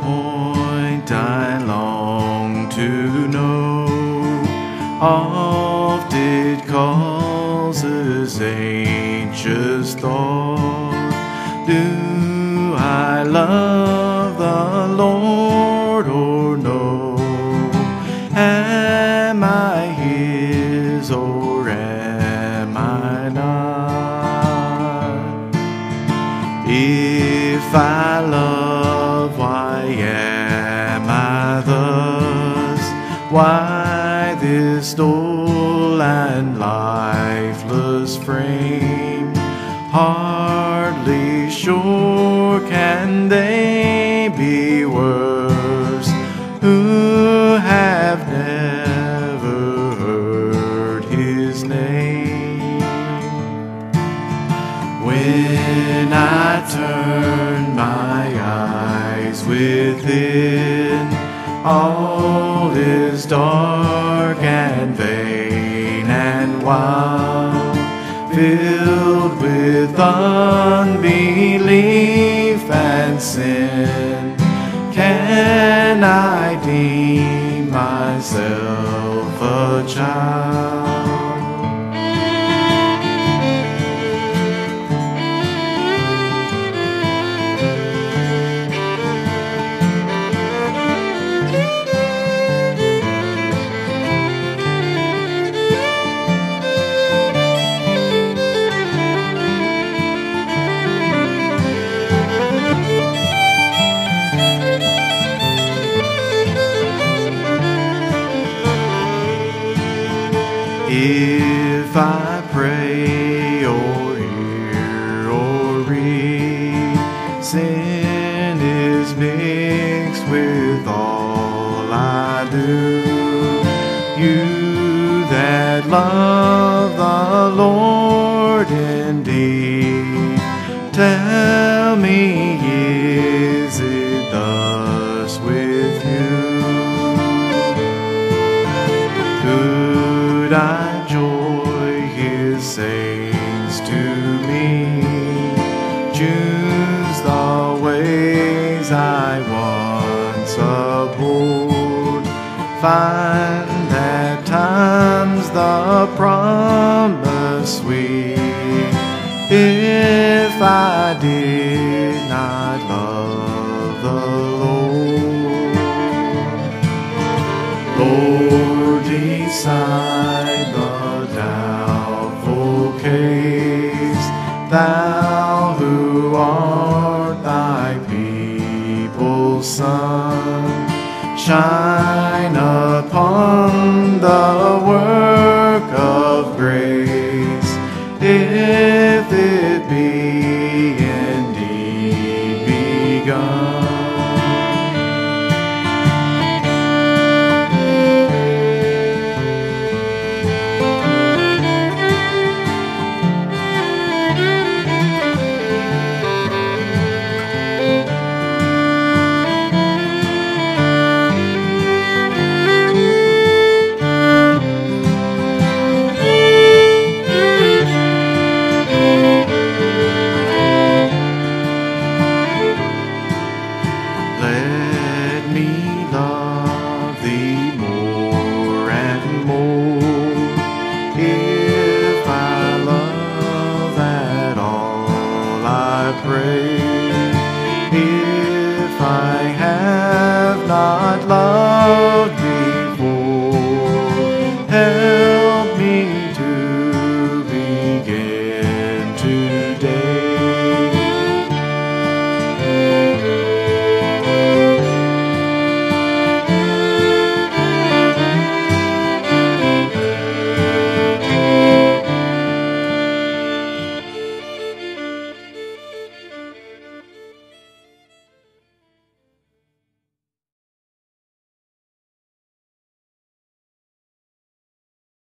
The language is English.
point I long to know. Oft it causes anxious thought. Do I love the Lord or no? Am I His or am I not? If I love, Why this dull and lifeless frame? Hardly sure can they be worse who have never heard his name. When I turn my eyes within, all is dark and vain and wild, filled with unbelief and sin. Can I deem myself a child? You that love Find at times the promise sweet. If I did not love the Lord. Lord, decide the doubtful case. Thou who art thy people's sun, shine the pray.